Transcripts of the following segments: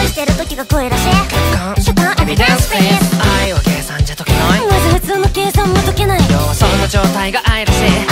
恋してる時が恋らしいエビデン。スス愛は計算じゃ解けない。まず普通の計算も解けない。要はその状態が愛らしい。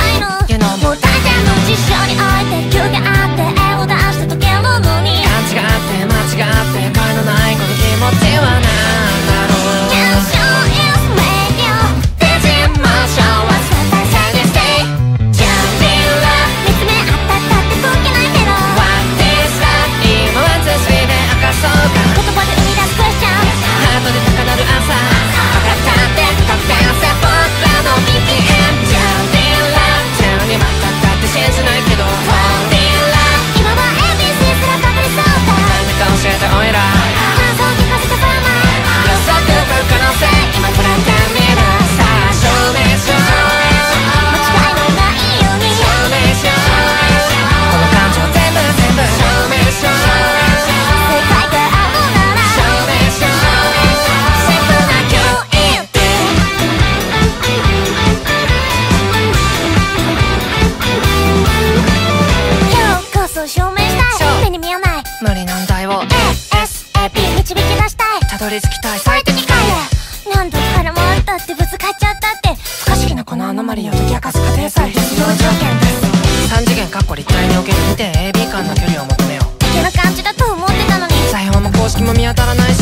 証明したい。目に見えない無理難題を ASAP 導き出したい。たどり着きたい。最適解へ何度からあったってぶつかっちゃったって。不可思議なこのアノマリを解き明かす過程さえ必要条件です。3次元かっこ立体における2点 AB 間の距離を求めよう。いける感じだと思ってたのに。財宝も公式も見当たらないし。